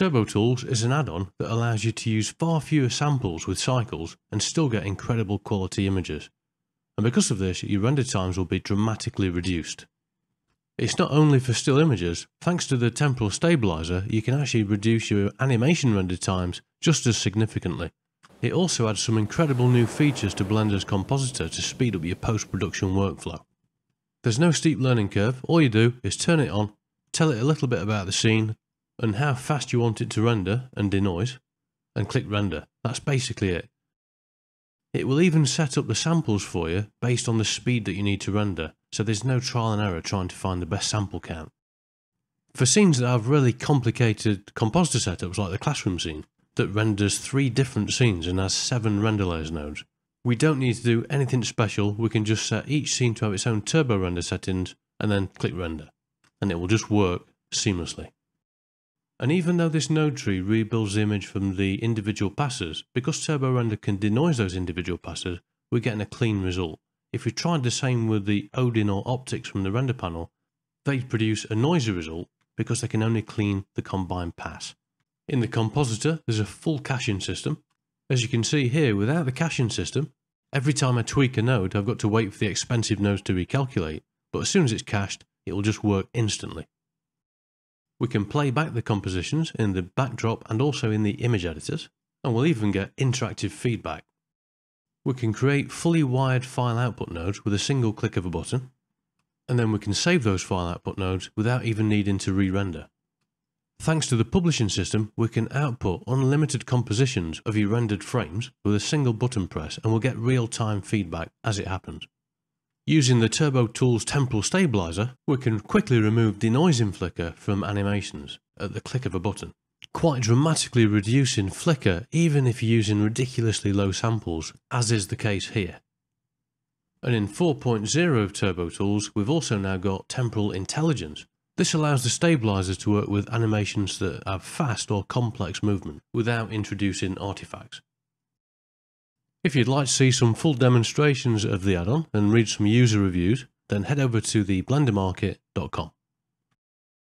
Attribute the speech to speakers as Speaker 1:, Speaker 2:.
Speaker 1: Turbo Tools is an add-on that allows you to use far fewer samples with cycles and still get incredible quality images. And because of this, your render times will be dramatically reduced. It's not only for still images, thanks to the temporal stabilizer, you can actually reduce your animation render times just as significantly. It also adds some incredible new features to Blender's Compositor to speed up your post-production workflow. There's no steep learning curve, all you do is turn it on, tell it a little bit about the scene, and how fast you want it to render and denoise, and click render. That's basically it. It will even set up the samples for you based on the speed that you need to render, so there's no trial and error trying to find the best sample count. For scenes that have really complicated compositor setups like the classroom scene, that renders three different scenes and has seven render layers nodes, we don't need to do anything special, we can just set each scene to have its own turbo render settings and then click render, and it will just work seamlessly. And even though this node tree rebuilds the image from the individual passes, because Turbo Render can denoise those individual passes, we're getting a clean result. If we tried the same with the OIDN or OptiX from the render panel, they'd produce a noisy result because they can only clean the combined pass. In the compositor, there's a full caching system. As you can see here, without the caching system, every time I tweak a node, I've got to wait for the expensive nodes to recalculate, but as soon as it's cached, it will just work instantly. We can play back the compositions in the backdrop and also in the image editors, and we'll even get interactive feedback. We can create fully wired file output nodes with a single click of a button, and then we can save those file output nodes without even needing to re-render. Thanks to the publishing system, we can output unlimited compositions of your rendered frames with a single button press and we'll get real-time feedback as it happens. Using the Turbo Tools Temporal Stabilizer, we can quickly remove denoising flicker from animations at the click of a button, quite dramatically reducing flicker even if you're using ridiculously low samples, as is the case here. And in 4.0 of Turbo Tools, we've also now got Temporal Intelligence. This allows the stabilizer to work with animations that have fast or complex movement without introducing artifacts. If you'd like to see some full demonstrations of the add-on and read some user reviews, then head over to the blendermarket.com.